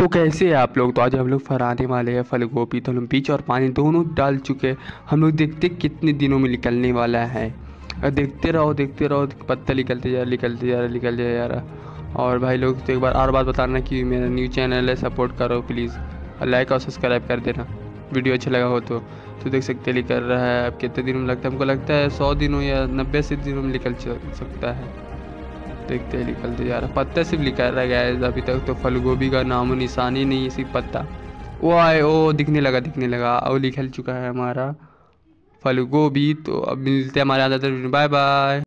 तो कैसे है आप लोग? तो आज हम लोग फराने वाले हैं फल गोभी तो हम और पानी दोनों डाल चुके हैं। हम लोग देखते कितने दिनों में निकलने वाला है। देखते रहो देखते रहो, पत्ता निकलते जा रहा, निकलते जा रहा, निकलते जा रहा। और भाई लोग तो एक बार और बात बताना कि मेरा न्यू चैनल है सपोर्ट करो प्लीज़ लाइक और सब्सक्राइब कर देना। वीडियो अच्छा लगा हो तो। तो देख सकते निकल रहा है। अब कितने दिनों में लगता है? हमको लगता है सौ दिनों या नब्बे से दिनों में निकल सकता है। देखते हैं, निकलते जा रहा पत्ता सिर्फ़ लिखा रहा गया अभी तक तो फल गोभी का नामो निशान ही नहीं है, सिर्फ़ पत्ता। वो आए ओ दिखने लगा दिखने लगा। और लिखल चुका है हमारा फल गोभी तो अब मिलते हैं हमारे आधा बाय बाय